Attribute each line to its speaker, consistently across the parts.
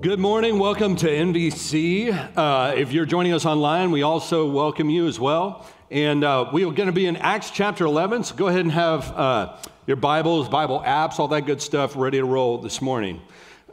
Speaker 1: Good morning. Welcome to NVC. Uh, if you're joining us online, we also welcome you as well. And uh, we are going to be in Acts chapter 11. So go ahead and have uh, your Bibles, Bible apps, all that good stuff ready to roll this morning.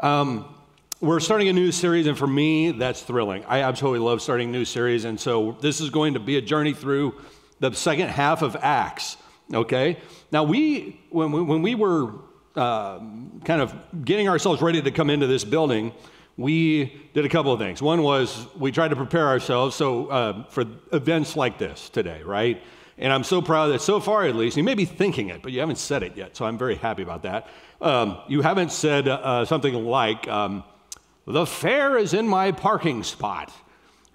Speaker 1: Um, we're starting a new series, and for me, that's thrilling. I absolutely love starting new series. And so this is going to be a journey through the second half of Acts. Okay? Now, we, when we, when we were uh, kind of getting ourselves ready to come into this building, we did a couple of things. One was we tried to prepare ourselves so uh, for events like this today, right? And I'm so proud that so far, at least, you may be thinking it, but you haven't said it yet. So I'm very happy about that. Um, you haven't said uh, something like, um, "The fair is in my parking spot,"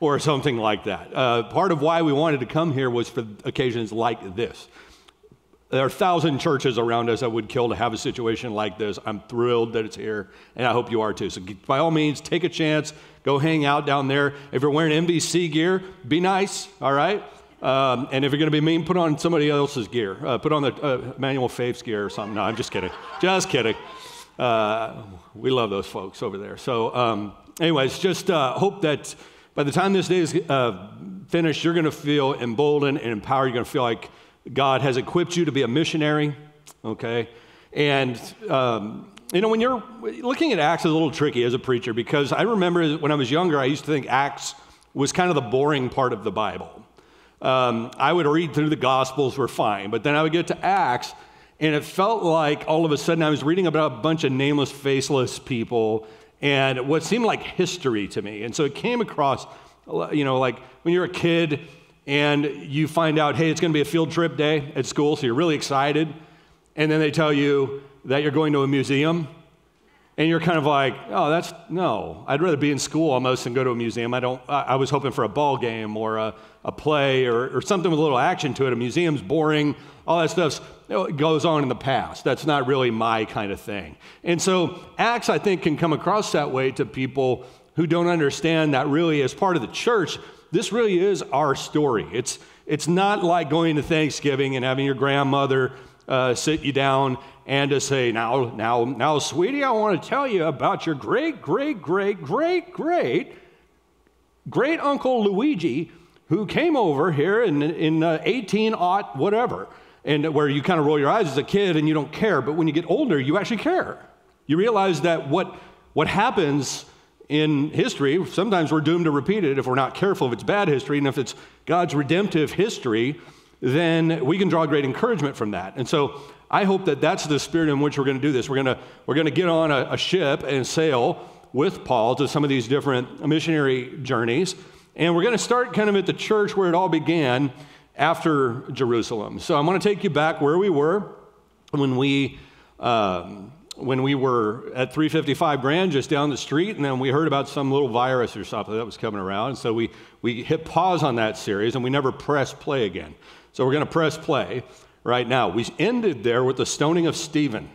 Speaker 1: or something like that. Uh, part of why we wanted to come here was for occasions like this. There are a thousand churches around us that would kill to have a situation like this. I'm thrilled that it's here, and I hope you are too. So, by all means, take a chance, go hang out down there. If you're wearing NVC gear, be nice, all right? Um, and if you're going to be mean, put on somebody else's gear. Uh, put on the uh, Emmanuel Faith's gear or something. No, I'm just kidding. Just kidding. Uh, we love those folks over there. So, um, anyways, just uh, hope that by the time this day is uh, finished, you're going to feel emboldened and empowered. You're going to feel like God has equipped you to be a missionary, okay? And, um, you know, when you're looking at Acts is a little tricky as a preacher because I remember when I was younger, I used to think Acts was kind of the boring part of the Bible. Um, I would read through the Gospels, were fine, but then I would get to Acts, and it felt like all of a sudden I was reading about a bunch of nameless, faceless people and what seemed like history to me. And so it came across, you know, like when you're a kid, and you find out, hey, it's going to be a field trip day at school, so you're really excited. And then they tell you that you're going to a museum. And you're kind of like, oh, that's no. I'd rather be in school almost than go to a museum. I don't. I, was hoping for a ball game or a, a play or, or something with a little action to it. A museum's boring. All that stuff goes on in the past. That's not really my kind of thing. And so Acts, I think, can come across that way to people who don't understand that really, as part of the church, this really is our story. It's, it's not like going to Thanksgiving and having your grandmother uh, sit you down and to say, now, now, now, sweetie, I want to tell you about your great, great, great, great, great, great uncle Luigi who came over here in, in uh, 18 aught whatever, and where you kind of roll your eyes as a kid and you don't care, but when you get older, you actually care. You realize that what, what happens in history, sometimes we're doomed to repeat it if we're not careful. If it's bad history and if it's God's redemptive history, then we can draw great encouragement from that. And so I hope that that's the spirit in which we're going to do this. We're going to, we're going to get on a, a ship and sail with Paul to some of these different missionary journeys. And we're going to start kind of at the church where it all began after Jerusalem. So I'm going to take you back where we were when we. Um, when we were at 355 Grand just down the street, and then we heard about some little virus or something that was coming around. And so we, we hit pause on that series and we never pressed play again. So we're going to press play right now. We ended there with the stoning of Stephen.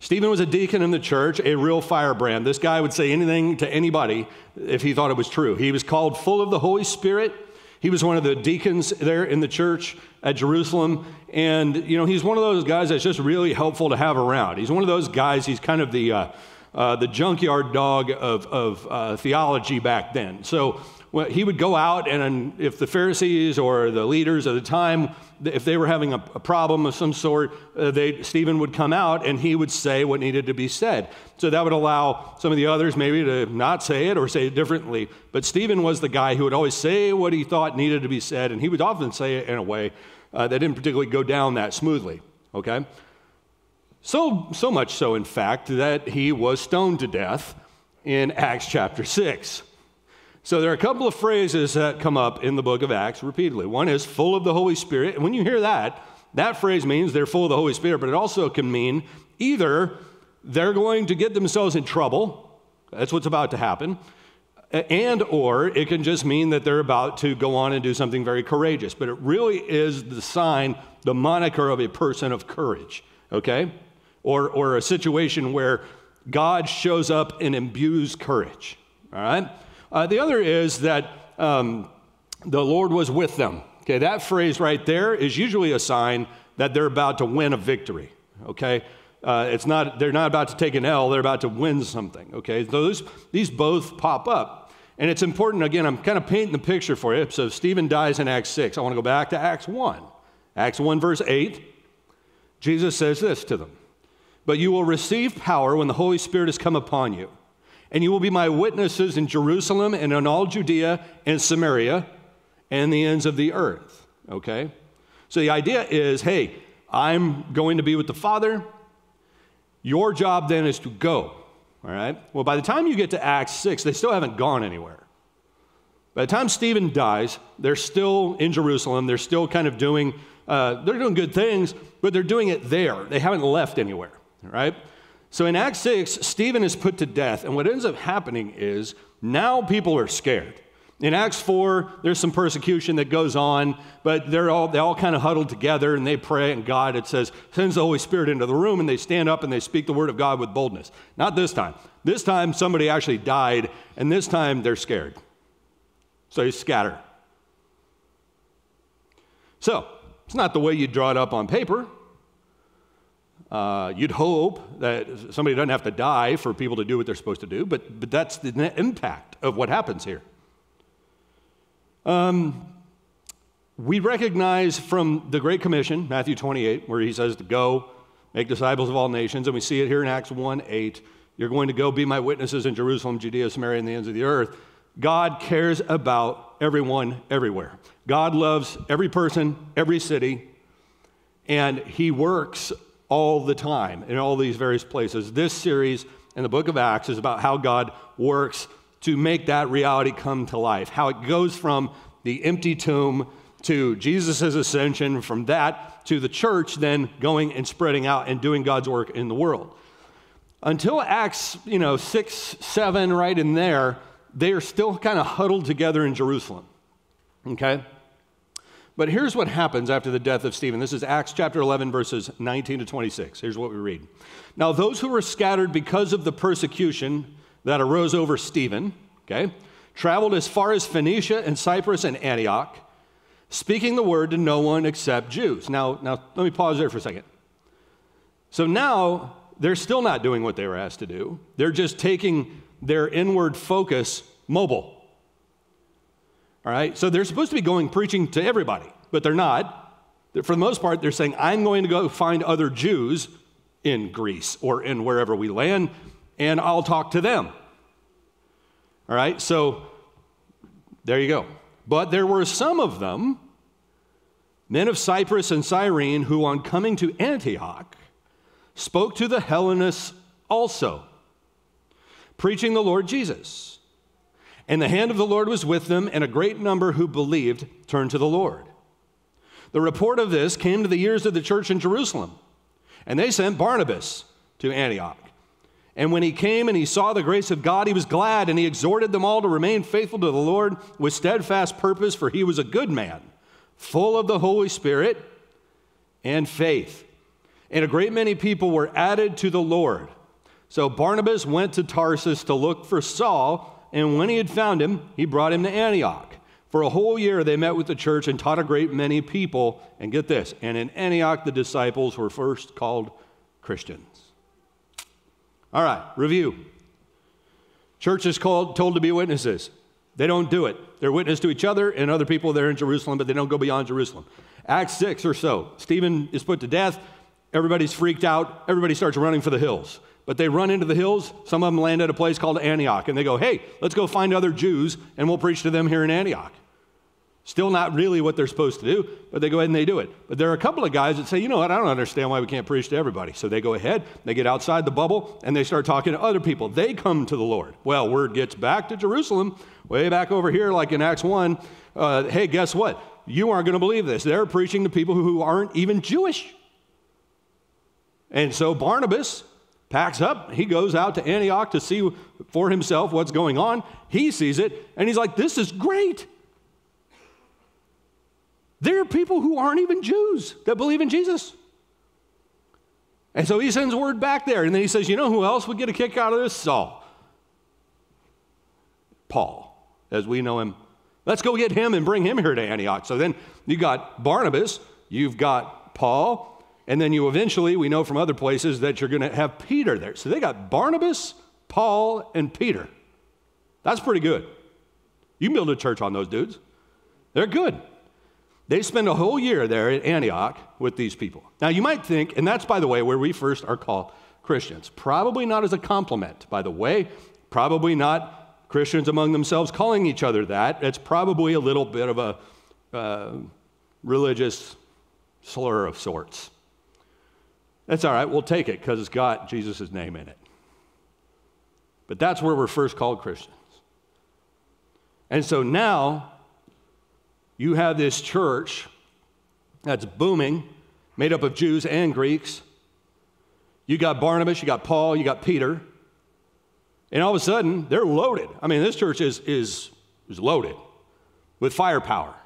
Speaker 1: Stephen was a deacon in the church, a real firebrand. This guy would say anything to anybody if he thought it was true. He was called full of the Holy Spirit. He was one of the deacons there in the church at Jerusalem. And, you know, he's one of those guys that's just really helpful to have around. He's one of those guys, he's kind of the, uh, uh, the junkyard dog of, of uh, theology back then. So he would go out, and if the Pharisees or the leaders of the time, if they were having a, a problem of some sort, uh, they, Stephen would come out and he would say what needed to be said. So that would allow some of the others maybe to not say it or say it differently. But Stephen was the guy who would always say what he thought needed to be said, and he would often say it in a way uh, that didn't particularly go down that smoothly. Okay? So, so much so, in fact, that he was stoned to death in Acts chapter 6. So there are a couple of phrases that come up in the book of Acts repeatedly. One is full of the Holy Spirit. And when you hear that, that phrase means they're full of the Holy Spirit, but it also can mean either they're going to get themselves in trouble, that's what's about to happen, and or it can just mean that they're about to go on and do something very courageous. But it really is the sign, the moniker of a person of courage, okay? Or, or a situation where God shows up and imbues courage, all right? Uh, the other is that um, the Lord was with them. Okay, that phrase right there is usually a sign that they're about to win a victory. Okay, Uh, it's not, they're not about to take an L, they're about to win something, okay? Those, these both pop up. And it's important, again, I'm kind of painting the picture for you. So Stephen dies in Acts 6. I want to go back to Acts 1. Acts 1, verse 8. Jesus says this to them But you will receive power when the Holy Spirit has come upon you, and you will be my witnesses in Jerusalem and in all Judea and Samaria and the ends of the earth. Okay? So the idea is hey, I'm going to be with the Father. Your job then is to go. All right? Well, by the time you get to Acts 6, they still haven't gone anywhere. By the time Stephen dies, they're still in Jerusalem. They're still kind of doing, uh, they're doing good things, but they're doing it there. They haven't left anywhere, right? So in Acts 6, Stephen is put to death, and what ends up happening is now people are scared. In Acts 4, there's some persecution that goes on, but they're all, they all kind of huddled together and they pray, and God, it says, sends the Holy Spirit into the room and they stand up and they speak the word of God with boldness. Not this time. This time, somebody actually died, and this time they're scared. So you scatter. So, it's not the way you draw it up on paper. Uh, you'd hope that somebody doesn't have to die for people to do what they're supposed to do, but, but that's the impact of what happens here. Um, we recognize from the Great Commission, Matthew 28, where he says to go, make disciples of all nations, and we see it here in Acts 1 8. You're going to go be my witnesses in Jerusalem, Judea, Samaria, and the ends of the earth. God cares about everyone everywhere. God loves every person, every city, and he works all the time in all these various places. This series in the book of Acts is about how God works to make that reality come to life. How it goes from the empty tomb to Jesus' ascension, from that to the church then going and spreading out and doing God's work in the world. Until Acts, you know, 6, 7, right in there, they are still kind of huddled together in Jerusalem. Okay? But here's what happens after the death of Stephen. This is Acts chapter 11, verses 19 to 26. Here's what we read. Now, those who were scattered because of the persecution that arose over Stephen, okay, traveled as far as Phoenicia and Cyprus and Antioch, speaking the word to no one except Jews. Now, now let me pause there for a second. So now they're still not doing what they were asked to do. They're just taking their inward focus mobile. All right? So they're supposed to be going preaching to everybody, but they're not. For the most part, they're saying, I'm going to go find other Jews in Greece or in wherever we land and I'll talk to them. All right, so there you go. But there were some of them, men of Cyprus and Cyrene, who on coming to Antioch spoke to the Hellenists also, preaching the Lord Jesus. And the hand of the Lord was with them, and a great number who believed turned to the Lord. The report of this came to the ears of the church in Jerusalem, and they sent Barnabas to Antioch. And when he came and he saw the grace of God, he was glad, and he exhorted them all to remain faithful to the Lord with steadfast purpose, for he was a good man, full of the Holy Spirit and faith. And a great many people were added to the Lord. So Barnabas went to Tarsus to look for Saul, and when he had found him, he brought him to Antioch. For a whole year they met with the church and taught a great many people. And get this, and in Antioch the disciples were first called Christians. All right, review. Church is called, told to be witnesses. They don't do it. They're witness to each other and other people there in Jerusalem, but they don't go beyond Jerusalem. Acts 6 or so, Stephen is put to death. Everybody's freaked out. Everybody starts running for the hills. But they run into the hills. Some of them land at a place called Antioch, and they go, hey, let's go find other Jews, and we'll preach to them here in Antioch. Still not really what they're supposed to do, but they go ahead and they do it. But there are a couple of guys that say, you know what, I don't understand why we can't preach to everybody. So they go ahead, they get outside the bubble, and they start talking to other people. They come to the Lord. Well, word gets back to Jerusalem, way back over here, like in Acts 1. Uh, hey, guess what? You aren't going to believe this. They're preaching to people who aren't even Jewish. And so Barnabas packs up. He goes out to Antioch to see for himself what's going on. He sees it, and he's like, this is great. There are people who aren't even Jews that believe in Jesus. And so he sends word back there, and then he says, You know who else would get a kick out of this? Saul. Paul, as we know him. Let's go get him and bring him here to Antioch. So then you got Barnabas, you've got Paul, And then you eventually, we know from other places that you're going to have Peter there. So they got Barnabas, Paul, and Peter. That's pretty good. You can build a church on those dudes. They're good. They spend a whole year there at Antioch with these people. Now, you might think, and that's, by the way, where we first are called Christians. Probably not as a compliment, by the way. Probably not Christians among themselves calling each other that. It's probably a little bit of a uh, religious slur of sorts. That's all right, we'll take it because it's got Jesus' name in it. But that's where we're first called Christians. And so now you have this church that's booming, made up of Jews and Greeks. You got Barnabas, you got Paul, you got Peter. And all of a sudden, they're loaded. I mean, this church is, is, is loaded with firepower.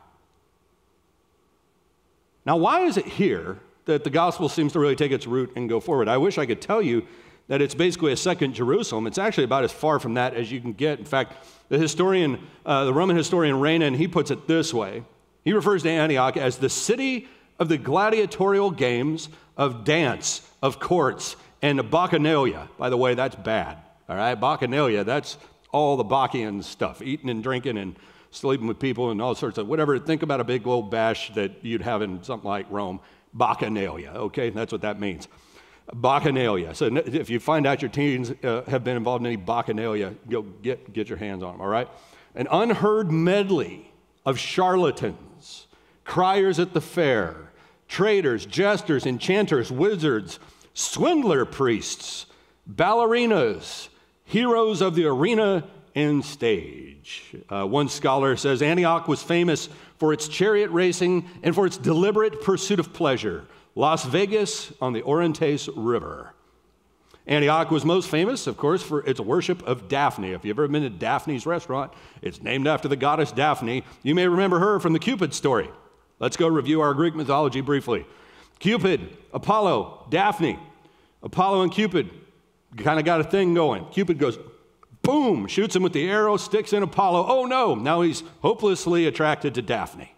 Speaker 1: Now, why is it here that the gospel seems to really take its root and go forward? I wish I could tell you that it's basically a second Jerusalem. It's actually about as far from that as you can get. In fact, the historian, uh, the Roman historian Renan, he puts it this way. He refers to Antioch as the city of the gladiatorial games, of dance, of courts, and bacchanalia. By the way, that's bad. All right, bacchanalia, that's all the Bacchian stuff, eating and drinking and sleeping with people and all sorts of whatever. Think about a big old bash that you'd have in something like Rome. Bacchanalia, okay? That's what that means. Bacchanalia. So if you find out your teens uh, have been involved in any bacchanalia, go get, get your hands on them, all right? An unheard medley of charlatans, criers at the fair, traders, jesters, enchanters, wizards, swindler priests, ballerinas, heroes of the arena and stage. Uh, one scholar says Antioch was famous for its chariot racing and for its deliberate pursuit of pleasure. Las Vegas on the Orontes River. Antioch was most famous, of course, for its worship of Daphne. If you've ever been to Daphne's restaurant, it's named after the goddess Daphne. You may remember her from the Cupid story. Let's go review our Greek mythology briefly. Cupid, Apollo, Daphne. Apollo and Cupid kind of got a thing going. Cupid goes, boom, shoots him with the arrow, sticks in Apollo. Oh no, now he's hopelessly attracted to Daphne.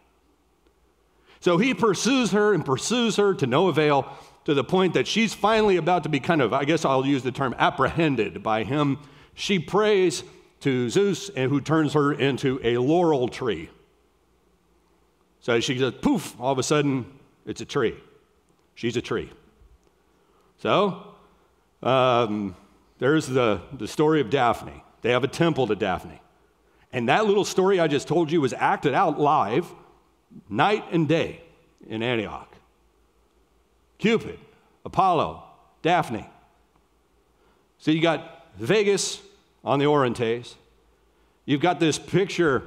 Speaker 1: So he pursues her and pursues her to no avail to the point that she's finally about to be kind of, I guess I'll use the term, apprehended by him. She prays to Zeus, and who turns her into a laurel tree. So she goes, poof, all of a sudden, it's a tree. She's a tree. So, um, there's the, the story of Daphne. They have a temple to Daphne. And that little story I just told you was acted out live night and day in Antioch. Cupid, Apollo, Daphne. So you got Vegas on the Orontes. You've got this picture,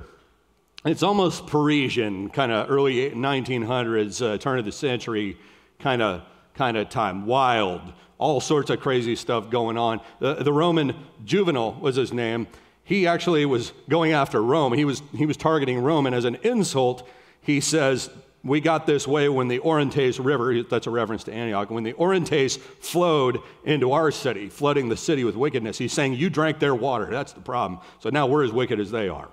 Speaker 1: it's almost Parisian, kind of early 1900s, uh, turn of the century kind of kind of time. Wild, all sorts of crazy stuff going on. The, the Roman Juvenal was his name. He actually was going after Rome. He was, he was targeting Rome, and as an insult, he says, We got this way when the Orontes River, that's a reference to Antioch, when the Orontes flowed into our city, flooding the city with wickedness. He's saying, You drank their water. That's the problem. So now we're as wicked as they are.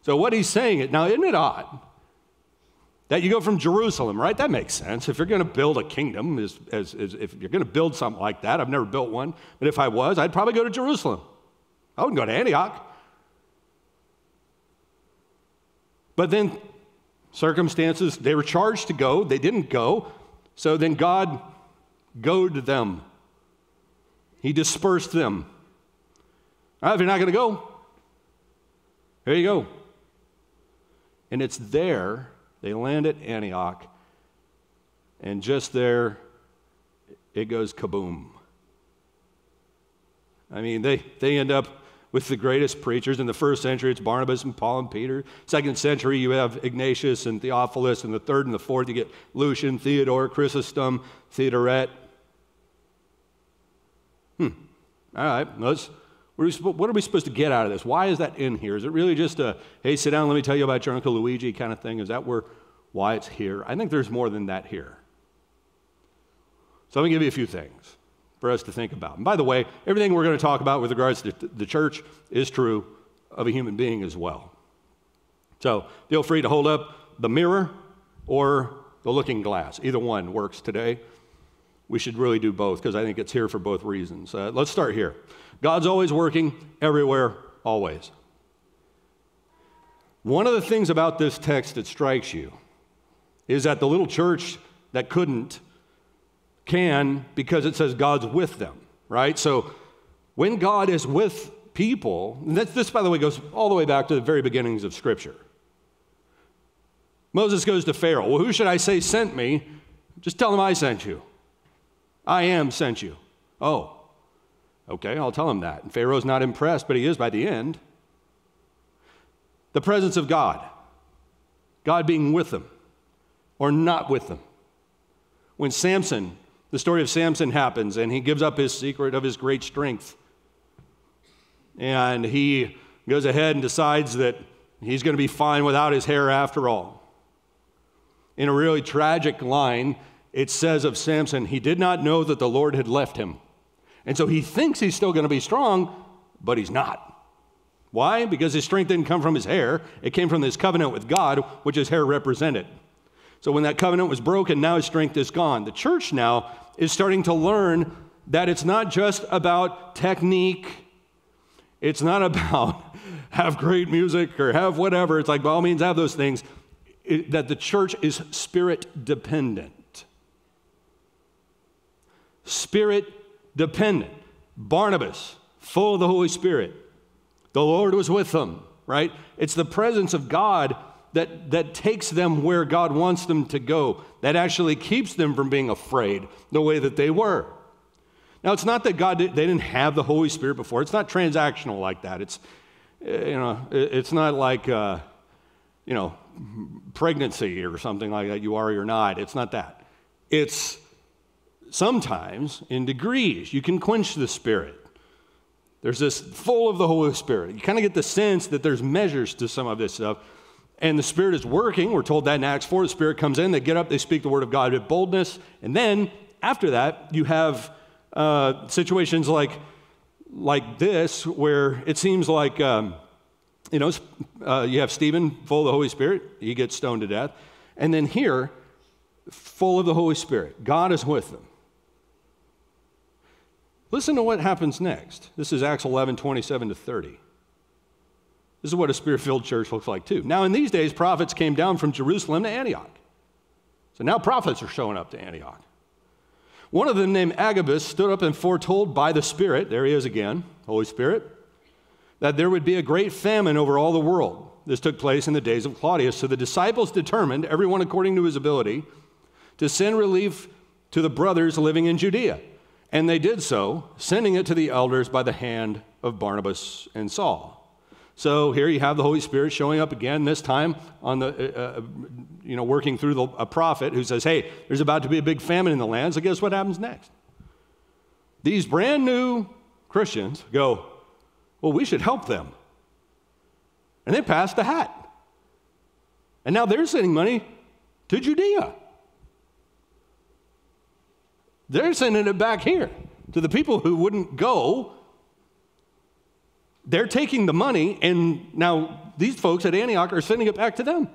Speaker 1: So what he's saying, now isn't it odd that you go from Jerusalem, right? That makes sense. If you're going to build a kingdom, as, as, as if you're going to build something like that, I've never built one, but if I was, I'd probably go to Jerusalem. I wouldn't go to Antioch. But then circumstances, they were charged to go, they didn't go. So then God goaded them, He dispersed them. All right, if you're not going to go, here you go. And it's there, they land at Antioch, and just there, it goes kaboom. I mean, they, they end up with the greatest preachers. In the first century, it's Barnabas and Paul and Peter. Second century, you have Ignatius and Theophilus. In the third and the fourth, you get Lucian, Theodore, Chrysostom, Theodoret. Hmm. All right, let's. What are, we, supposed to get out of this? Why is that in here? Is it really just a, hey, sit down, let me tell you about your Uncle Luigi kind of thing? Is that where, why it's here? I think there's more than that here. So let me give you a few things for us to think about. And by the way, everything we're going to talk about with regards to the church is true of a human being as well. So feel free to hold up the mirror or the looking glass. Either one works today. We should really do both because I think it's here for both reasons. Uh, let's start here. God's always working, everywhere, always. One of the things about this text that strikes you is that the little church that couldn't can because it says God's with them, right? So when God is with people, this, by the way, goes all the way back to the very beginnings of Scripture. Moses goes to Pharaoh. Well, who should I say sent me? Just tell him I sent you. I am sent you. Oh, okay, I'll tell him that. And Pharaoh's not impressed, but he is by the end. The presence of God, God being with them or not with them. When Samson, the story of Samson happens, and he gives up his secret of his great strength, and he goes ahead and decides that he's going to be fine without his hair after all in a really tragic line, it says of Samson, he did not know that the Lord had left him. And so he thinks he's still going to be strong, but he's not. Why? Because his strength didn't come from his hair, it came from this covenant with God, which his hair represented. So when that covenant was broken, now his strength is gone. The church now is starting to learn that it's not just about technique, it's not about have great music or have whatever. It's like, by all means, have those things that the church is spirit dependent. Spirit dependent. Barnabas, full of the Holy Spirit. The Lord was with them, right? It's the presence of God that, that takes them where God wants them to go, that actually keeps them from being afraid the way that they were. Now, it's not that God, did, they didn't have the Holy Spirit before. It's not transactional like that. It's, eh, you know, it's not like, uh, you know, pregnancy or something like that, you are or you're not. It's not that. It's sometimes in degrees. You can quench the Spirit. There's this full of the Holy Spirit. You kind of get the sense that there's measures to some of this stuff. And the Spirit is working. We're told that in Acts 4. The Spirit comes in, they get up, they speak the word of God with boldness. And then after that, you have uh, situations like, like this where it seems like. Um, you know, uh, you have Stephen full of the Holy Spirit, he gets stoned to death. And then here, full of the Holy Spirit, God is with them. Listen to what happens next. This is Acts 11 27 to 30. This is what a spirit filled church looks like, too. Now, in these days, prophets came down from Jerusalem to Antioch. So now prophets are showing up to Antioch. One of them, named Agabus, stood up and foretold by the Spirit, there he is again, Holy Spirit, that there would be a great famine over all the world. This took place in the days of Claudius. So the disciples determined, everyone according to his ability, to send relief to the brothers living in Judea. And they did so, sending it to the elders by the hand of Barnabas and Saul. So here you have the Holy Spirit showing up again, this time on the, uh, uh, you know, working through the, a prophet who says, hey, there's about to be a big famine in the land. So guess what happens next? These brand new Christians go, well, we should help them. And they passed the hat. And now they're sending money to Judea. They're sending it back here to the people who wouldn't go. They're taking the money, and now these folks at Antioch are sending it back to them.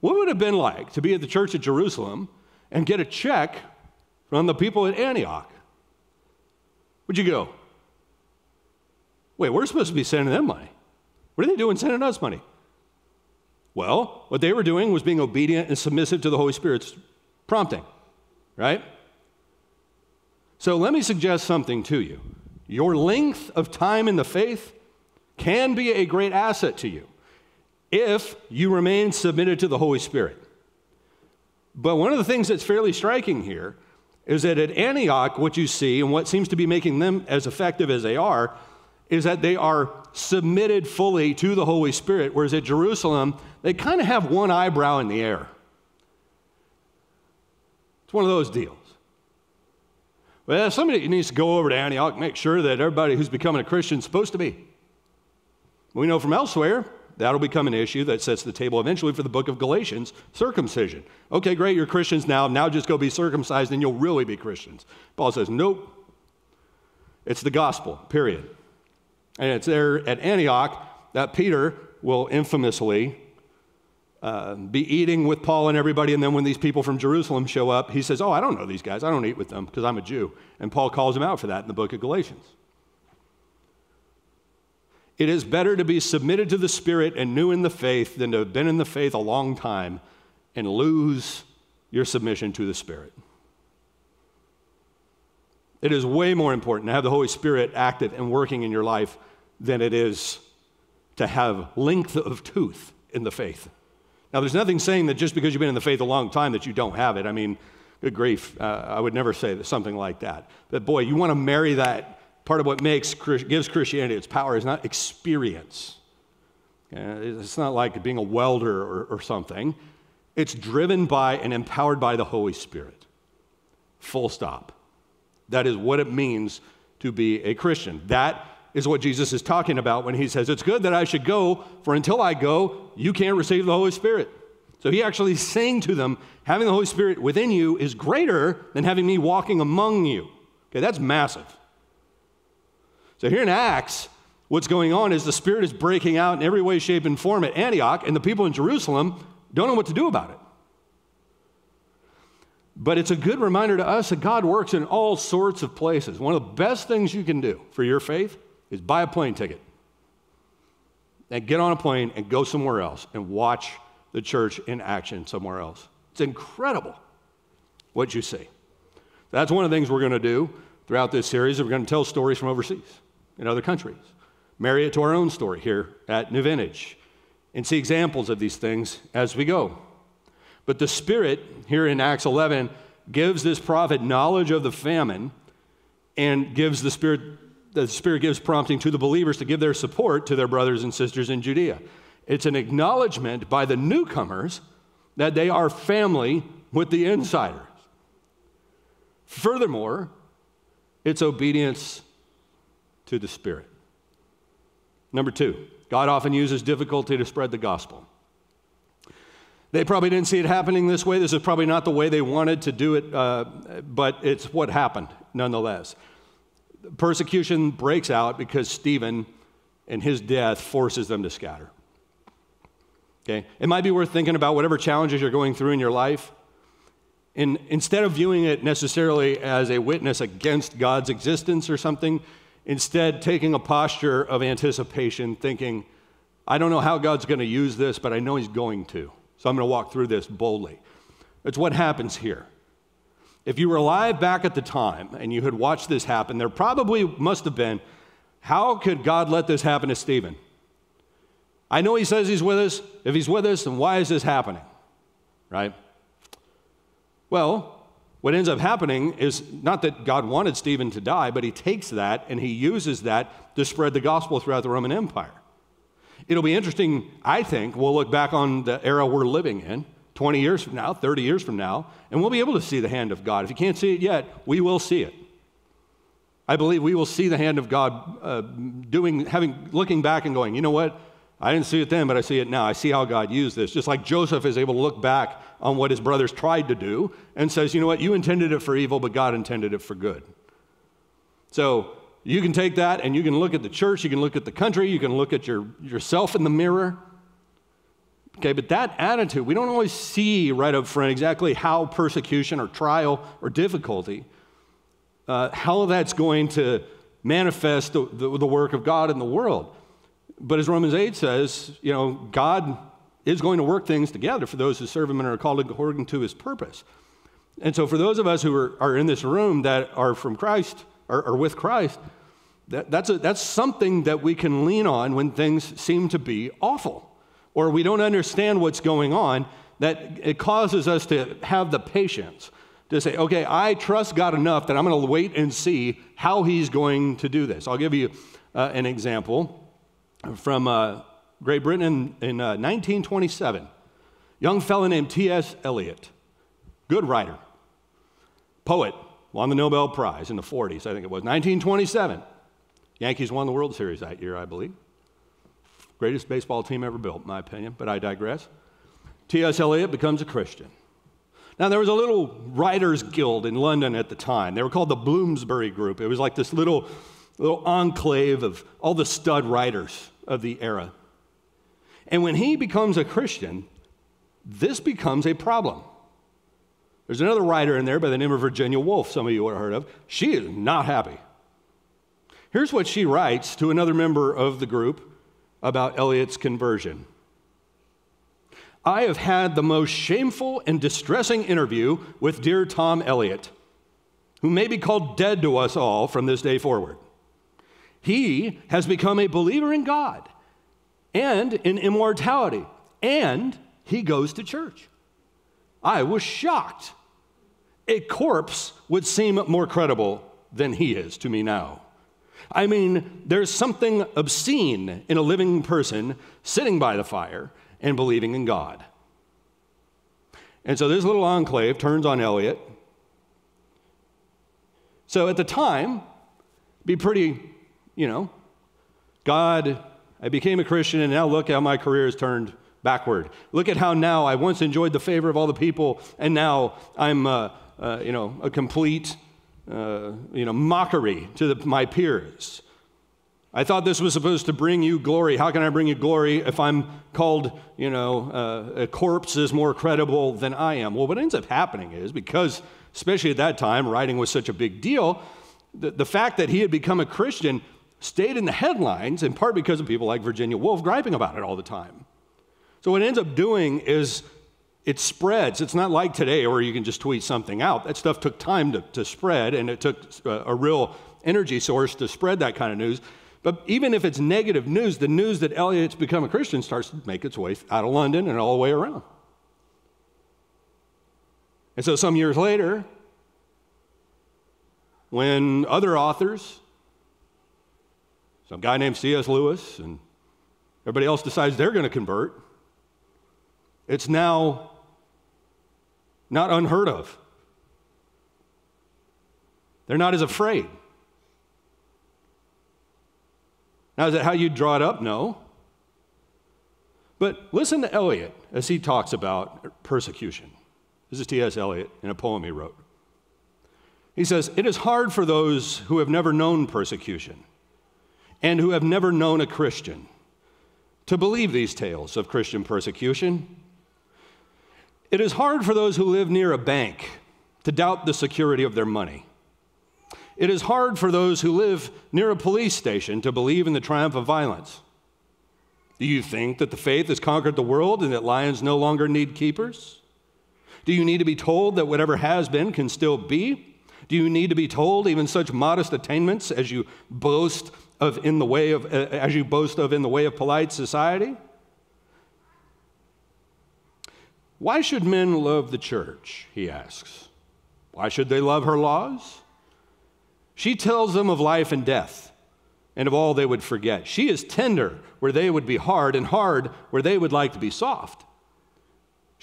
Speaker 1: What would it have been like to be at the church at Jerusalem and get a check from the people at Antioch? Would you go? Wait, we're supposed to be sending them money. What are they doing sending us money? Well, what they were doing was being obedient and submissive to the Holy Spirit's prompting, right? So let me suggest something to you. Your length of time in the faith can be a great asset to you if you remain submitted to the Holy Spirit. But one of the things that's fairly striking here is that at Antioch, what you see and what seems to be making them as effective as they are is that they are submitted fully to the Holy Spirit, whereas at Jerusalem, they kind of have one eyebrow in the air. It's one of those deals. Well, somebody needs to go over to Antioch, make sure that everybody who's becoming a Christian is supposed to be. We know from elsewhere that'll become an issue that sets the table eventually for the book of Galatians circumcision. Okay, great, you're Christians now. Now just go be circumcised and you'll really be Christians. Paul says, nope. It's the gospel, period. And it's there at Antioch that Peter will infamously uh, be eating with Paul and everybody. And then when these people from Jerusalem show up, he says, Oh, I don't know these guys. I don't eat with them because I'm a Jew. And Paul calls him out for that in the book of Galatians. It is better to be submitted to the Spirit and new in the faith than to have been in the faith a long time and lose your submission to the Spirit. It is way more important to have the Holy Spirit active and working in your life than it is to have length of tooth in the faith. Now, there's nothing saying that just because you've been in the faith a long time that you don't have it. I mean, good grief, uh, I would never say something like that. But boy, you want to marry that. Part of what makes gives Christianity its power is not experience. It's not like being a welder or, or something. It's driven by and empowered by the Holy Spirit. Full stop. That is what it means to be a Christian. That is what Jesus is talking about when he says, It's good that I should go, for until I go, you can't receive the Holy Spirit. So he actually is saying to them, having the Holy Spirit within you is greater than having me walking among you. Okay, that's massive. So here in Acts, what's going on is the Spirit is breaking out in every way, shape, and form at Antioch, and the people in Jerusalem don't know what to do about it. But it's a good reminder to us that God works in all sorts of places. One of the best things you can do for your faith is buy a plane ticket and get on a plane and go somewhere else and watch the church in action somewhere else. It's incredible what you see. That's one of the things we're going to do throughout this series. We're going to tell stories from overseas in other countries, marry it to our own story here at New Vintage, and see examples of these things as we go. But the Spirit, here in Acts 11, gives this prophet knowledge of the famine and gives the Spirit the Spirit gives prompting to the believers to give their support to their brothers and sisters in Judea. It's an acknowledgement by the newcomers that they are family with the insiders. Furthermore, it's obedience to the Spirit. Number two, God often uses difficulty to spread the gospel. They probably didn't see it happening this way. This is probably not the way they wanted to do it, uh, but it's what happened nonetheless persecution breaks out because Stephen and his death forces them to scatter. Okay? It might be worth thinking about whatever challenges you're going through in your life. And instead of viewing it necessarily as a witness against God's existence or something, instead taking a posture of anticipation, thinking, I don't know how God's going to use this, but I know He's going to. So I'm going to walk through this boldly. It's what happens here. If you were alive back at the time and you had watched this happen, there probably must have been, how could God let this happen to Stephen? I know he says he's with us. If he's with us, then why is this happening? Right? Well, what ends up happening is not that God wanted Stephen to die, but he takes that and he uses that to spread the gospel throughout the Roman Empire. It'll be interesting, I think, we'll look back on the era we're living in 20 years from now, 30 years from now, and we'll be able to see the hand of God. If you can't see it yet, we will see it. I believe we will see the hand of God uh, doing, having, looking back and going, you know what? I didn't see it then, but I see it now. I see how God used this. Just like Joseph is able to look back on what his brothers tried to do and says, you know what? You intended it for evil, but God intended it for good. So you can take that and you can look at the church, you can look at the country, you can look at your, yourself in the mirror Okay, but that attitude, we don't always see right up front exactly how persecution or trial or difficulty, uh, how that's going to manifest the, the, the work of God in the world. But as Romans 8 says, you know, God is going to work things together for those who serve Him and are called according to His purpose. And so, for those of us who are, are in this room that are from Christ or, or with Christ, that, that's, a, that's something that we can lean on when things seem to be awful or we don't understand what's going on, that it causes us to have the patience to say, okay, I trust God enough that I'm going to wait and see how He's going to do this. I'll give you uh, an example from uh, Great Britain in, in uh, 1927. Young fellow named T.S. Eliot, good writer, poet, won the Nobel Prize in the 40s, I think it was, 1927. Yankees won the World Series that year, I believe. Greatest baseball team ever built, in my opinion, but I digress. T.S. Eliot becomes a Christian. Now, there was a little writers' guild in London at the time. They were called the Bloomsbury Group. It was like this little, little enclave of all the stud writers of the era. And when he becomes a Christian, this becomes a problem. There's another writer in there by the name of Virginia Woolf, some of you would have heard of. She is not happy. Here's what she writes to another member of the group about Eliot's conversion. I have had the most shameful and distressing interview with dear Tom Eliot, who may be called dead to us all from this day forward. He has become a believer in God and in immortality, and he goes to church. I was shocked. A corpse would seem more credible than he is to me now. I mean, there's something obscene in a living person sitting by the fire and believing in God. And so this little enclave turns on Eliot. So at the time, be pretty you know, God, I became a Christian, and now look how my career has turned backward. Look at how now I once enjoyed the favor of all the people, and now I'm, uh, uh, you know, a complete, uh, you know, mockery to the, my peers. I thought this was supposed to bring you glory. How can I bring you glory if I'm called, you know, uh, a corpse is more credible than I am? Well, what ends up happening is because, especially at that time, writing was such a big deal, the, the fact that he had become a Christian stayed in the headlines in part because of people like Virginia Woolf griping about it all the time. So what it ends up doing is it spreads. It's not like today where you can just tweet something out. That stuff took time to, to spread, and it took a, a real energy source to spread that kind of news. But even if it's negative news, the news that Eliot's become a Christian starts to make its way out of London and all the way around. And so some years later, when other authors some guy named C.S. Lewis, and everybody else decides they're going to convert. It's now not unheard of. They're not as afraid. Now, is that how you draw it up? No. But listen to Eliot as he talks about persecution. This is T.S. Eliot in a poem he wrote. He says, It is hard for those who have never known persecution and who have never known a Christian to believe these tales of Christian persecution. It is hard for those who live near a bank to doubt the security of their money. It is hard for those who live near a police station to believe in the triumph of violence. Do you think that the faith has conquered the world and that lions no longer need keepers? Do you need to be told that whatever has been can still be? Do you need to be told even such modest attainments as you boast of in the way of, as you boast of in the way of polite society? Why should men love the church? He asks. Why should they love her laws? She tells them of life and death and of all they would forget. She is tender where they would be hard, and hard where they would like to be soft.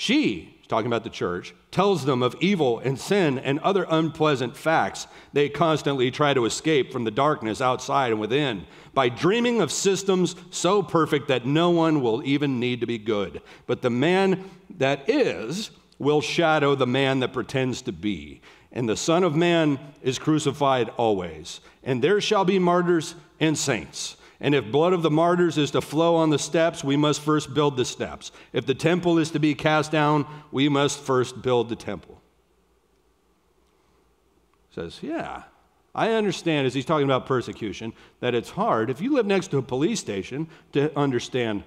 Speaker 1: She, talking about the church, tells them of evil and sin and other unpleasant facts they constantly try to escape from the darkness outside and within by dreaming of systems so perfect that no one will even need to be good. But the man that is will shadow the man that pretends to be. And the Son of Man is crucified always. And there shall be martyrs and saints. And if blood of the martyrs is to flow on the steps, we must first build the steps. If the temple is to be cast down, we must first build the temple. Says, yeah, I understand as he's talking about persecution that it's hard if you live next to a police station to understand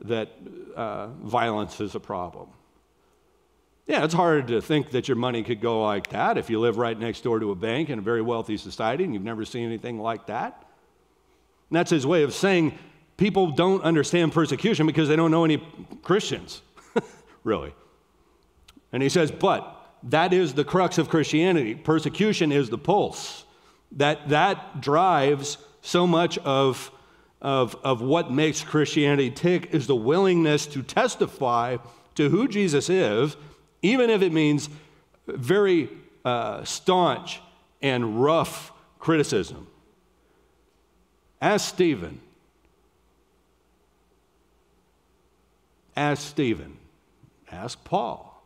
Speaker 1: that uh, violence is a problem. Yeah, it's hard to think that your money could go like that if you live right next door to a bank in a very wealthy society and you've never seen anything like that. And that's his way of saying people don't understand persecution because they don't know any Christians, really. And he says, but that is the crux of Christianity. Persecution is the pulse. That, that drives so much of, of, of what makes Christianity tick is the willingness to testify to who Jesus is, even if it means very uh, staunch and rough criticism. Ask Stephen. Ask Stephen. Ask Paul,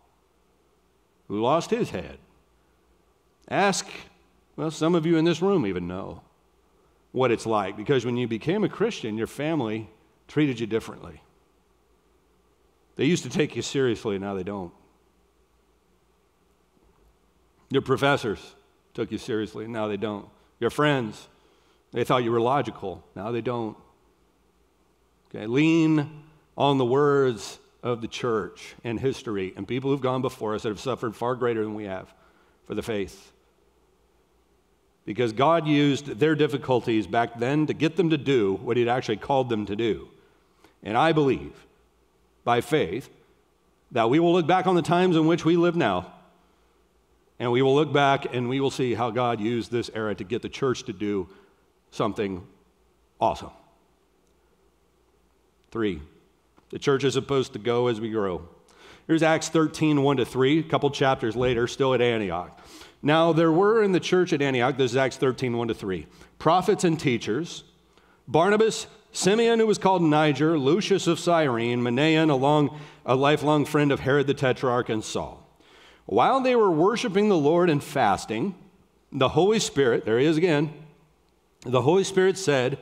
Speaker 1: who lost his head. Ask, well, some of you in this room even know what it's like because when you became a Christian, your family treated you differently. They used to take you seriously, now they don't. Your professors took you seriously, now they don't. Your friends, they thought you were logical, now they don't. Okay, lean on the words of the church and history and people who've gone before us that have suffered far greater than we have for the faith. Because God used their difficulties back then to get them to do what He'd actually called them to do. And I believe, by faith, that we will look back on the times in which we live now, and we will look back and we will see how God used this era to get the church to do something awesome. Three, the church is supposed to go as we grow. Here's Acts 13, 1 to 3, a couple chapters later, still at Antioch. Now, there were in the church at Antioch, this is Acts 13, 1 to 3, prophets and teachers Barnabas, Simeon, who was called Niger, Lucius of Cyrene, Manaen, a, long, a lifelong friend of Herod the Tetrarch, and Saul. While they were worshiping the Lord and fasting, the Holy Spirit, there he is again, the Holy Spirit said,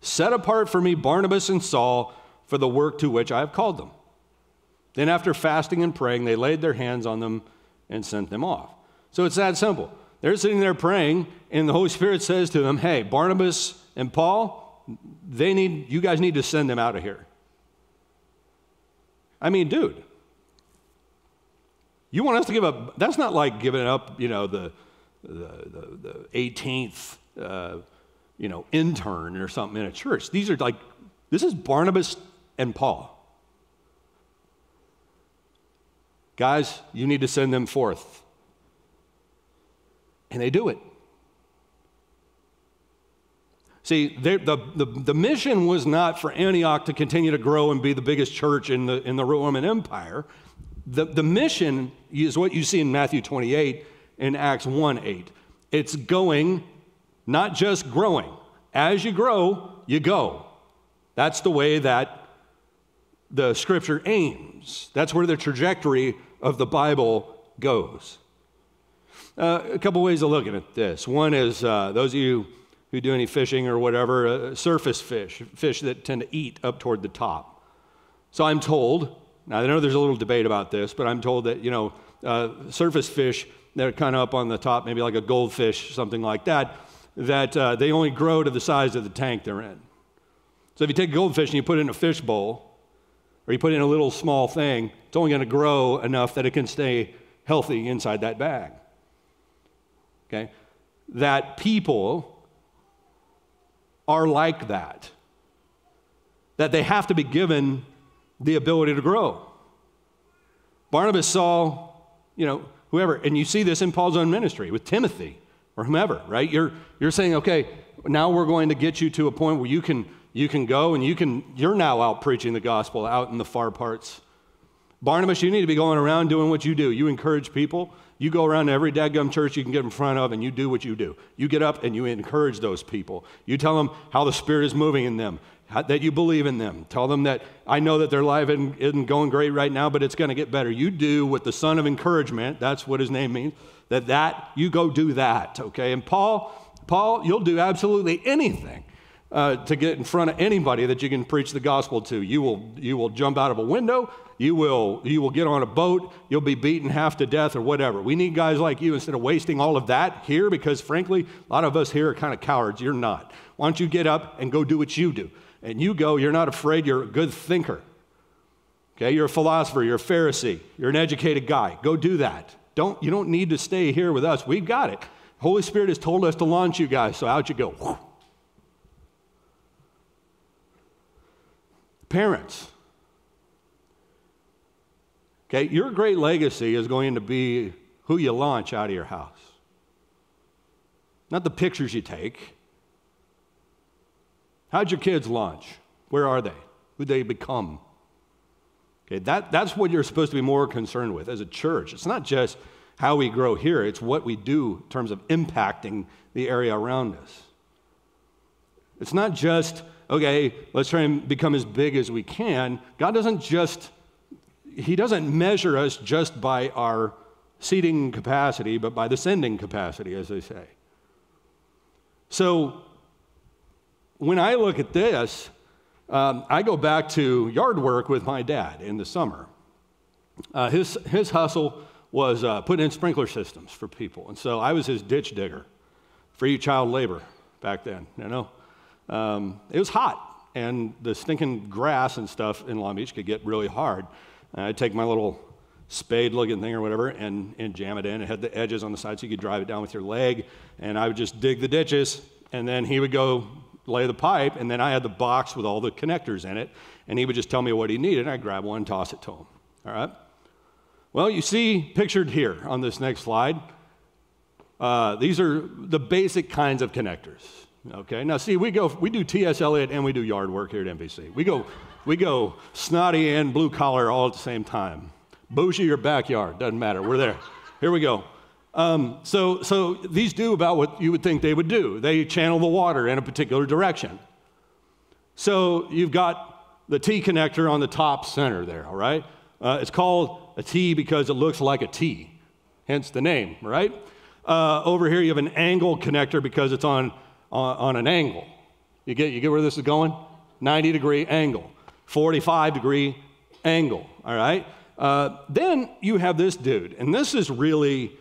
Speaker 1: Set apart for me Barnabas and Saul for the work to which I have called them. Then, after fasting and praying, they laid their hands on them and sent them off. So it's that simple. They're sitting there praying, and the Holy Spirit says to them, Hey, Barnabas and Paul, they need, you guys need to send them out of here. I mean, dude, you want us to give up, that's not like giving up, you know, the, the, the, the 18th, uh, you know, intern or something in a church. These are like, this is Barnabas and Paul. Guys, you need to send them forth. And they do it. See, the, the, the mission was not for Antioch to continue to grow and be the biggest church in the, in the Roman Empire. The, the mission is what you see in Matthew 28 and Acts 1 8. It's going, not just growing. As you grow, you go. That's the way that the scripture aims. That's where the trajectory of the Bible goes. Uh, a couple ways of looking at this. One is uh, those of you who do any fishing or whatever, uh, surface fish, fish that tend to eat up toward the top. So I'm told, now I know there's a little debate about this, but I'm told that, you know, uh, surface fish that are kind of up on the top, maybe like a goldfish, something like that, that uh, they only grow to the size of the tank they're in. So if you take a goldfish and you put it in a fish bowl, or you put it in a little small thing, it's only going to grow enough that it can stay healthy inside that bag. Okay? That people are like that. That they have to be given the ability to grow. Barnabas Saul, you know, whoever, and you see this in Paul's own ministry with Timothy or whomever, right? You're, you're saying, okay, now we're going to get you to a point where you can you can go and you can you're now out preaching the gospel out in the far parts. Barnabas you need to be going around doing what you do. You encourage people. You go around to every dadgum church you can get in front of and you do what you do. You get up and you encourage those people. You tell them how the spirit is moving in them how, that you believe in them. Tell them that i know that their life isn't, isn't going great right now but it's going to get better. You do what the son of encouragement that's what his name means that that you go do that okay and paul paul you'll do absolutely anything uh, to get in front of anybody that you can preach the gospel to. You will, you will jump out of a window, you will, you will get on a boat, you'll be beaten half to death or whatever. We need guys like you instead of wasting all of that here because, frankly, a lot of us here are kind of cowards. You're not. Why don't you get up and go do what you do? And you go, you're not afraid, you're a good thinker. Okay, you're a philosopher, you're a Pharisee, you're an educated guy. Go do that. Don't, you don't need to stay here with us. We've got it. Holy Spirit has told us to launch you guys, so out you go. Parents, okay, your great legacy is going to be who you launch out of your house, not the pictures you take. How'd your kids launch? Where are they? Who they become? Okay, that, that's what you're supposed to be more concerned with as a church. It's not just how we grow here, it's what we do in terms of impacting the area around us. It's not just okay, let's try and become as big as we can. God doesn't just, He doesn't measure us just by our seating capacity, but by the sending capacity, as they say. So when I look at this, um, I go back to yard work with my dad in the summer. uh, his, his hustle was uh, putting in sprinkler systems for people. And so I was his ditch digger, free child labor back then, you know. Um, it was hot, and the stinking grass and stuff in Long Beach could get really hard. And I'd take my little spade looking thing or whatever and, and jam it in. It had the edges on the side so you could drive it down with your leg. And I would just dig the ditches, and then he would go lay the pipe, and then I had the box with all the connectors in it, and he would just tell me what he needed, and I'd grab one and toss it to him. All right? Well, you see pictured here on this next slide, uh, these are the basic kinds of connectors. Okay, now see, we go, we do T.S. Eliot and we do yard work here at NVC. We go, we go snotty and blue collar all at the same time. Bougie or backyard, doesn't matter. We're there. Here we go. Um, so, so these do about what you would think they would do. They channel the water in a particular direction. So you've got the T connector on the top center there, all right? Uh, it's called a T because it looks like a T, hence the name, right? Uh, over here you have an angle connector because it's on, on, on an angle. You get, you get where this is going? 90 degree angle, 45 degree angle, all right? Uh, then you have this dude, and this is really,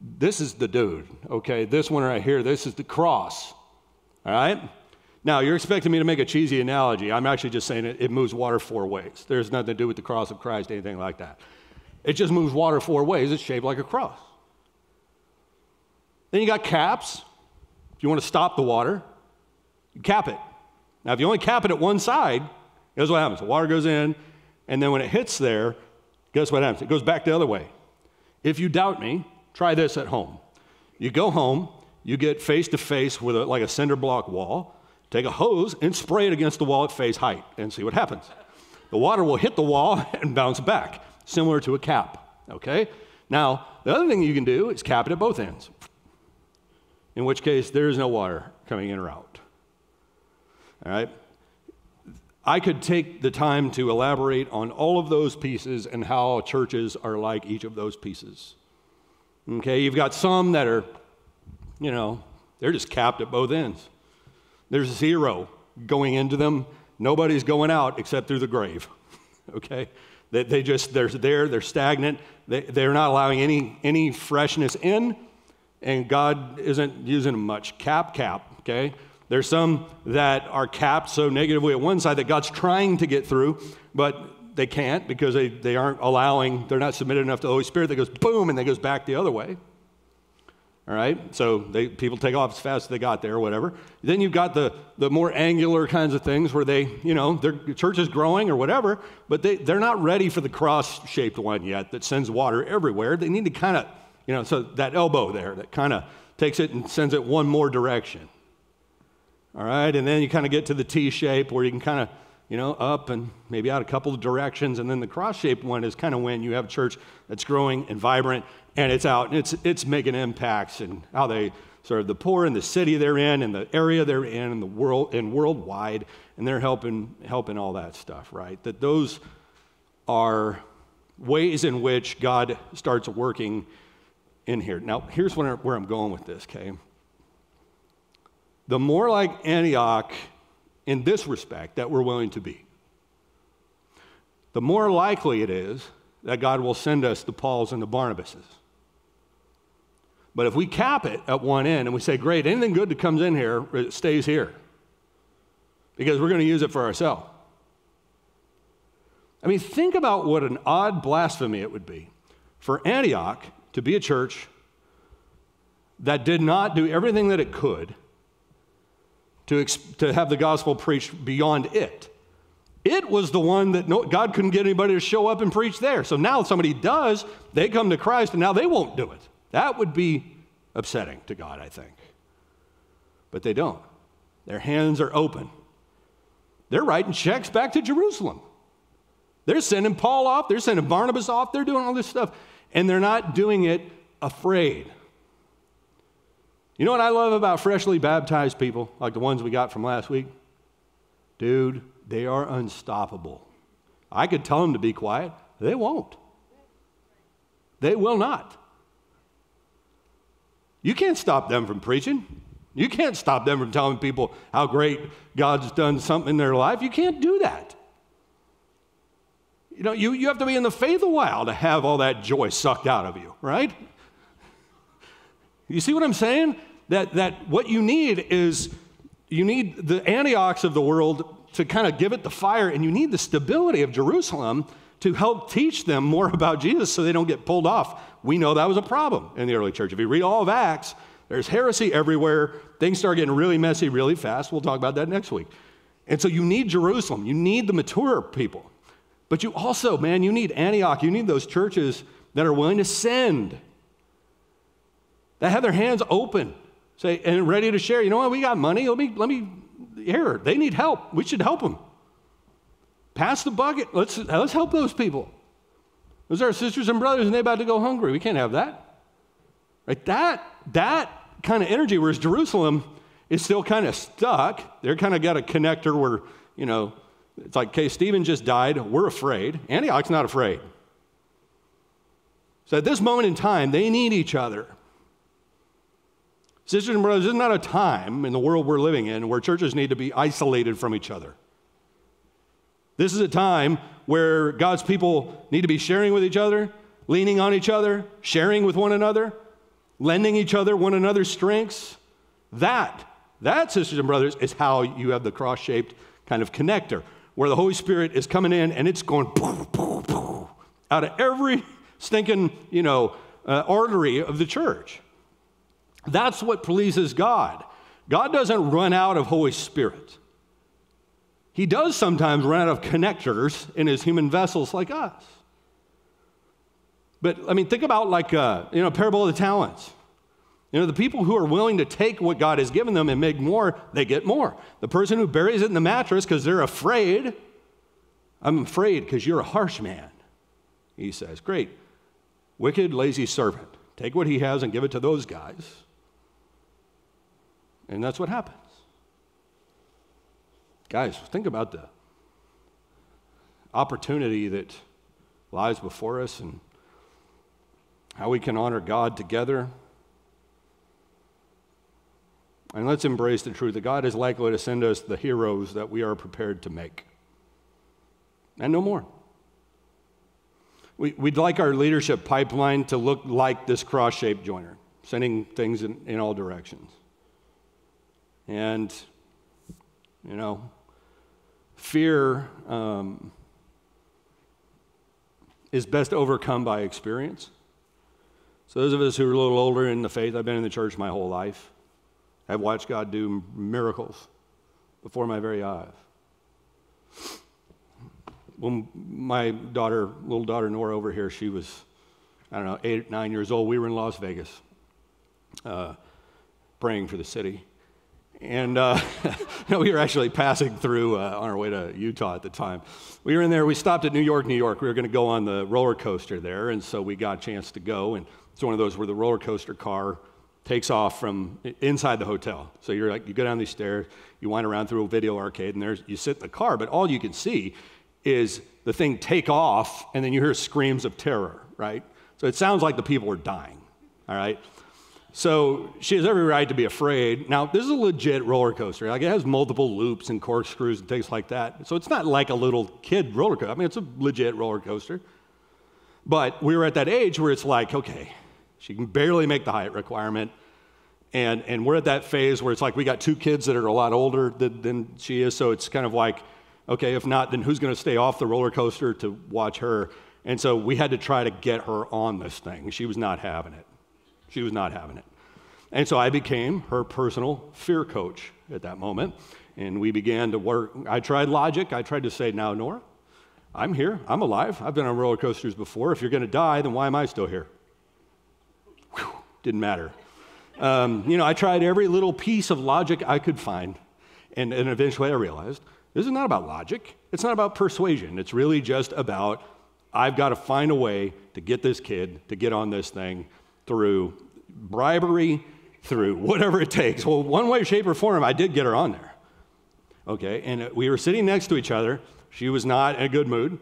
Speaker 1: this is the dude, okay? This one right here, this is the cross, all right? Now, you're expecting me to make a cheesy analogy. I'm actually just saying it, it moves water four ways. There's nothing to do with the cross of Christ, anything like that. It just moves water four ways. It's shaped like a cross. Then you got caps. If you want to stop the water, you cap it. Now, if you only cap it at one side, guess what happens the water goes in, and then when it hits there, guess what happens? It goes back the other way. If you doubt me, try this at home. You go home, you get face to face with a, like a cinder block wall, take a hose and spray it against the wall at face height and see what happens. The water will hit the wall and bounce back, similar to a cap. Okay? Now, the other thing you can do is cap it at both ends, in which case there is no water coming in or out. All right? I could take the time to elaborate on all of those pieces and how churches are like each of those pieces. Okay, you've got some that are, you know, they're just capped at both ends. There's zero going into them. Nobody's going out except through the grave. okay? They, they just, they're there, they're stagnant. They, they're not allowing any, any freshness in, and God isn't using them much. Cap, cap, okay? There's some that are capped so negatively at one side that God's trying to get through, but they can't because they, they aren't allowing, they're not submitted enough to the Holy Spirit that goes boom and then goes back the other way. All right, so they, people take off as fast as they got there, or whatever. Then you've got the, the more angular kinds of things where they, you know, their church is growing or whatever, but they, they're not ready for the cross shaped one yet that sends water everywhere. They need to kind of, you know, so that elbow there that kind of takes it and sends it one more direction. All right, and then you kind of get to the T shape where you can kind of, you know, up and maybe out a couple of directions. And then the cross shaped one is kind of when you have a church that's growing and vibrant and it's out and it's, it's making impacts and how they serve the poor in the city they're in and the area they're in and the world and worldwide. And they're helping helping all that stuff right? That those are ways in which god starts working in here. Now here's where, where i'm going with this okay? The more like antioch in this respect that we're willing to be the more likely it is that god will send us the pauls and the barnabases but if we cap it at one end and we say, great, anything good that comes in here it stays here because we're going to use it for ourselves. I mean, think about what an odd blasphemy it would be for Antioch to be a church that did not do everything that it could to, to have the gospel preached beyond it. It was the one that no, God couldn't get anybody to show up and preach there. So now somebody does, they come to Christ, and now they won't do it. That would be upsetting to God, I think. But they don't. Their hands are open. They're writing checks back to Jerusalem. They're sending Paul off, they're sending Barnabas off, they're doing all this stuff, and they're not doing it afraid. You know what I love about freshly baptized people, like the ones we got from last week? Dude, they are unstoppable. I could tell them to be quiet, they won't. They will not. You can't stop them from preaching. You can't stop them from telling people how great God's done something in their life. You can't do that. You know, you, you have to be in the faith a while to have all that joy sucked out of you, right? You see what I'm saying? That, that what you need is you need the Antiochs of the world to kind of give it the fire, and you need the stability of Jerusalem to help teach them more about Jesus so they don't get pulled off. We know that was a problem in the early church. If you read all of Acts, there's heresy everywhere. Things start getting really messy really fast. We'll talk about that next week. And so you need Jerusalem, you need the mature people. But you also, man, you need Antioch, you need those churches that are willing to send, that have their hands open, say, and ready to share. You know what? We got money. Let me, let me, here, they need help. We should help them. Pass the bucket. Let's, let's help those people. Those are our sisters and brothers, and they're about to go hungry. We can't have that. Right? That, that kind of energy, whereas Jerusalem is still kind of stuck. They're kind of got a connector where, you know, it's like, okay, Stephen just died. We're afraid. Antioch's not afraid. So at this moment in time, they need each other. Sisters and brothers, this is not a time in the world we're living in where churches need to be isolated from each other. This is a time where God's people need to be sharing with each other, leaning on each other, sharing with one another, lending each other one another's strengths. That, that, sisters and brothers, is how you have the cross shaped kind of connector where the Holy Spirit is coming in and it's going poof, poof, poof, out of every stinking, you know, uh, artery of the church. That's what pleases God. God doesn't run out of Holy Spirit. He does sometimes run out of connectors in his human vessels like us. But I mean, think about like, uh, you know, parable of the talents. You know, the people who are willing to take what God has given them and make more, they get more. The person who buries it in the mattress because they're afraid, I'm afraid because you're a harsh man, he says. Great. Wicked, lazy servant. Take what he has and give it to those guys. And that's what happens. Guys, think about the opportunity that lies before us and how we can honor God together and let's embrace the truth that God is likely to send us the heroes that we are prepared to make. And no more. We, would like our leadership pipeline to look like this cross shaped joiner, sending things in, in all directions. And, you know, fear um, is best overcome by experience. So, those of us who are a little older in the faith, I've been in the church my whole life. I've watched God do miracles before my very eyes. When my daughter, little daughter Nora over here, she was, I don't know, eight, nine years old, we were in Las Vegas uh, praying for the city. And uh, we were actually passing through uh, on our way to Utah at the time. We were in there, we stopped at New York, New York. We were going to go on the roller coaster there, and so we got a chance to go. And it's one of those where the roller coaster car takes off from inside the hotel. So you're like, you go down these stairs, you wind around through a video arcade, and there's you sit in the car, but all you can see is the thing take off, and then you hear screams of terror, right? So it sounds like the people are dying, all right? So she has every right to be afraid. Now, this is a legit roller coaster. Like it has multiple loops and corkscrews and things like that. So it's not like a little kid roller coaster. I mean, it's a legit roller coaster. But we were at that age where it's like, okay, she can barely make the height requirement. And, and we're at that phase where it's like we got two kids that are a lot older than, than she is. So it's kind of like, okay, if not, then who's going to stay off the roller coaster to watch her? And so we had to try to get her on this thing. She was not having it. She was not having it. And so I became her personal fear coach at that moment. And we began to work. I tried logic. I tried to say, now, Nora, I'm here. I'm alive. I've been on roller coasters before. If you're going to die, then why am I still here? Whew, didn't matter. Um, you know, I tried every little piece of logic I could find, and, and eventually I realized this is not about logic. It's not about persuasion. It's really just about I've got to find a way to get this kid to get on this thing through bribery, through whatever it takes. Well, one way, shape, or form, I did get her on there. Okay, and we were sitting next to each other. She was not in a good mood.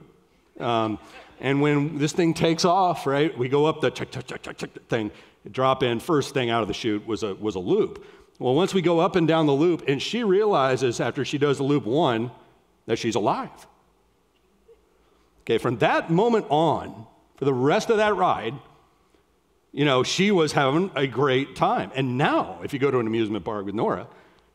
Speaker 1: Um, and when this thing takes off, right, we go up the check, check, check thing, drop in, first thing out of the chute was a, was a loop. Well, once we go up and down the loop, and she realizes after she does the loop one that she's alive. Okay, from that moment on, for the rest of that ride, you know, she was having a great time. And now, if you go to an amusement park with Nora,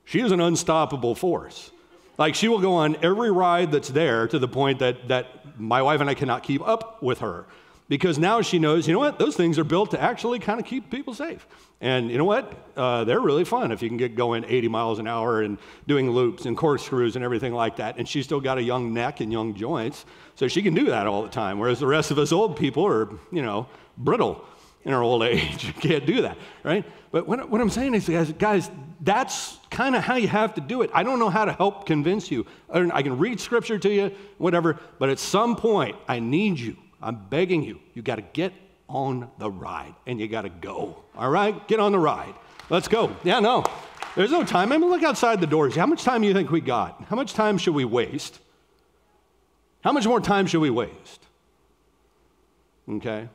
Speaker 1: she is an unstoppable force. Like she will go on every ride that's there to the point that, that my wife and I cannot keep up with her because now she knows, you know what, those things are built to actually kind of keep people safe. And you know what? Uh, they're really fun if you can get going 80 miles an hour and doing loops and corkscrews and everything like that. And she's still got a young neck and young joints, so she can do that all the time. Whereas the rest of us old people are, you know, brittle in our old age. You can't do that, right? But what, what I'm saying is, guys, guys that's kind of how you have to do it. I don't know how to help convince you. I can read scripture to you, whatever, but at some point, I need you. I'm begging you. You got to get on the ride and you got to go. All right? Get on the ride. Let's go. Yeah, no. There's no time. I mean, look outside the doors. How much time do you think we got? How much time should we waste? How much more time should we waste? Okay?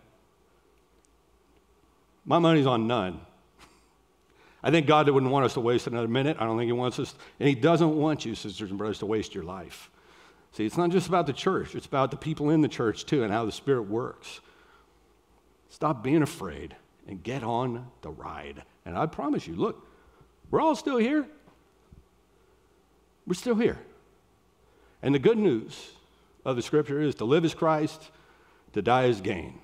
Speaker 1: My money's on none. I think God wouldn't want us to waste another minute. I don't think He wants us, and He doesn't want you, sisters and brothers, to waste your life. See, it's not just about the church, it's about the people in the church too and how the Spirit works. Stop being afraid and get on the ride. And I promise you, look, we're all still here. We're still here. And the good news of the scripture is to live as Christ, to die as gain.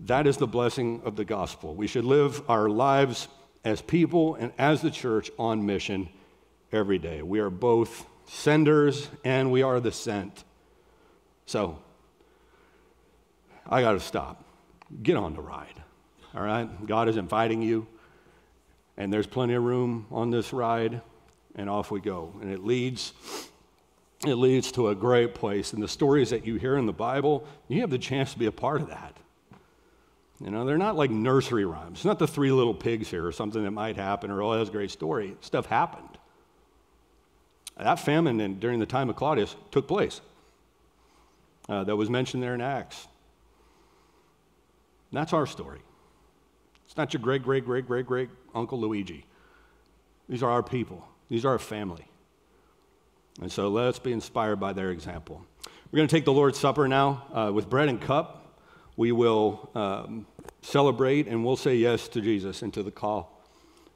Speaker 1: That is the blessing of the gospel. We should live our lives as people and as the church on mission every day. We are both senders and we are the sent. So, I got to stop get on the ride. All right? God is inviting you, and there's plenty of room on this ride, and off we go. And it leads it leads to a great place. And the stories that you hear in the Bible, you have the chance to be a part of that. You know, they're not like nursery rhymes. It's not the three little pigs here or something that might happen or, oh, that's a great story. Stuff happened. That famine in, during the time of Claudius took place. Uh, that was mentioned there in Acts. And that's our story. It's not your great, great, great, great, great Uncle Luigi. These are our people, these are our family. And so let's be inspired by their example. We're going to take the Lord's Supper now uh, with bread and cup. We will um, celebrate and we'll say yes to Jesus and to the call.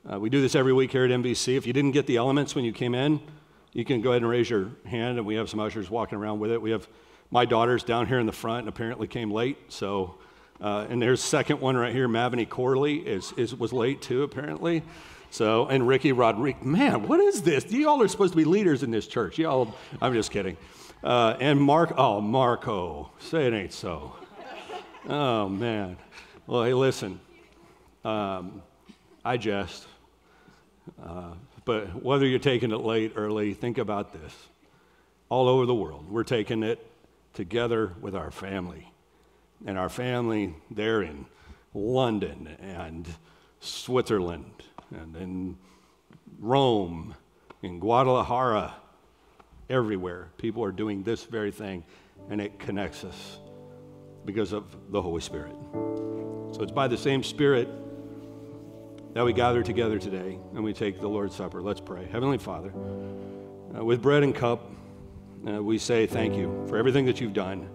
Speaker 1: Uh, we do this every week here at NVC. If you didn't get the elements when you came in, you can go ahead and raise your hand, and we have some ushers walking around with it. We have my daughters down here in the front and apparently came late, so uh, and there's second one right here, Mavany Corley is, is, was late too, apparently. So, and Ricky Rodriguez, man, what is this? You all are supposed to be leaders in this church. Y'all, I'm just kidding. Uh, and Mark, oh, Marco, say it ain't so. Oh, man. Well, hey, listen, um, I jest. Uh, but whether you're taking it late, early, think about this. All over the world, we're taking it together with our family and our family there in London and Switzerland and in Rome, in Guadalajara, everywhere. People are doing this very thing, and it connects us because of the Holy Spirit. So it's by the same Spirit that we gather together today and we take the Lord's Supper. Let's pray. Heavenly Father, uh, with bread and cup, uh, we say thank you for everything that you've done.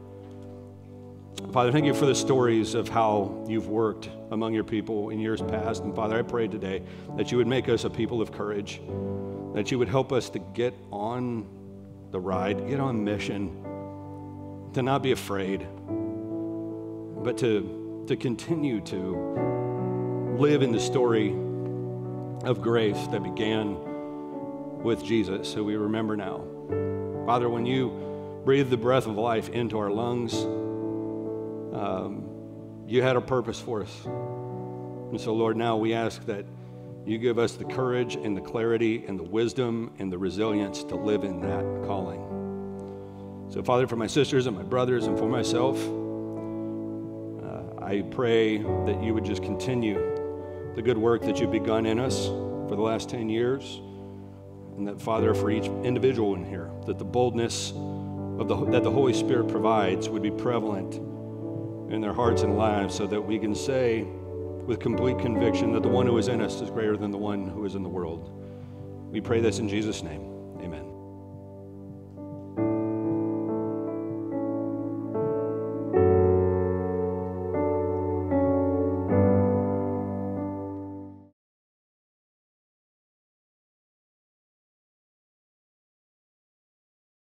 Speaker 1: Father, thank you for the stories of how you've worked among your people in years past. And Father, I pray today that you would make us a people of courage, that you would help us to get on the ride, get on mission, to not be afraid, but to, to continue to live in the story of grace that began with Jesus, who we remember now. Father, when you breathe the breath of life into our lungs, um, you had a purpose for us. And so, Lord, now we ask that you give us the courage and the clarity and the wisdom and the resilience to live in that calling. So, Father, for my sisters and my brothers and for myself, I pray that you would just continue the good work that you've begun in us for the last 10 years. And that, Father, for each individual in here, that the boldness of the, that the Holy Spirit provides would be prevalent in their hearts and lives so that we can say with complete conviction that the one who is in us is greater than the one who is in the world. We pray this in Jesus' name. Amen.